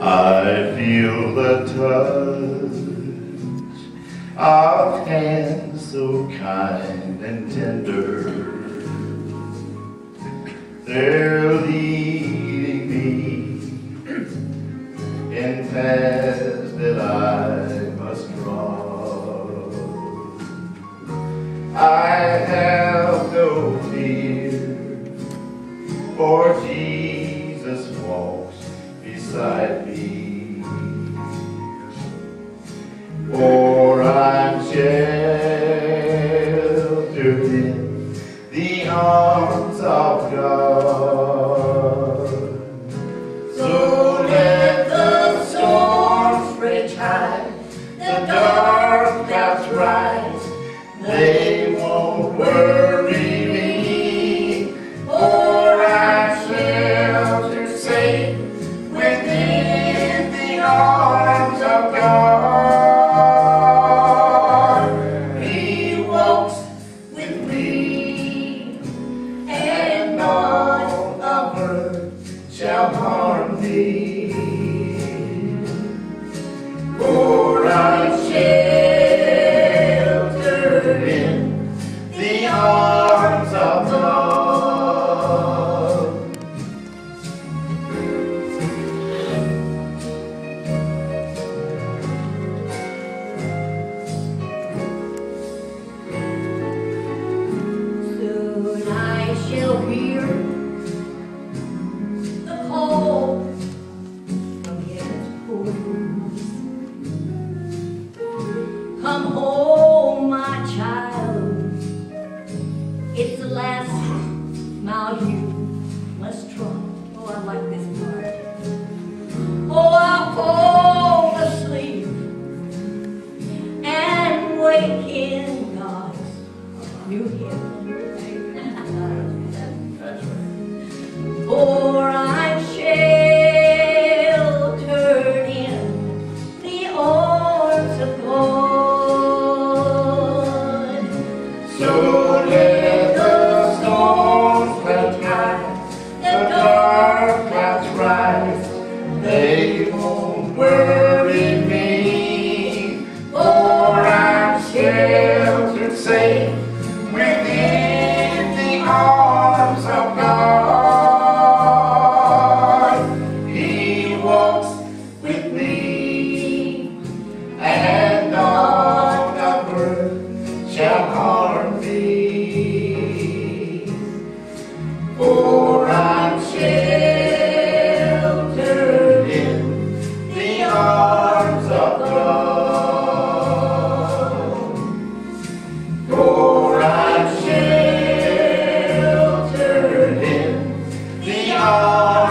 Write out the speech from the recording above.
I feel the touch of hands so kind and tender. They're leading me in paths that I must cross. I have no fear, for Jesus For I'm sheltered in the arms of God. So let the storms rage the dark clouds rise, harm thee. For I'm sheltered in God's new heaven. For I'm sheltered in the arms of God. So let sheltered safe. now.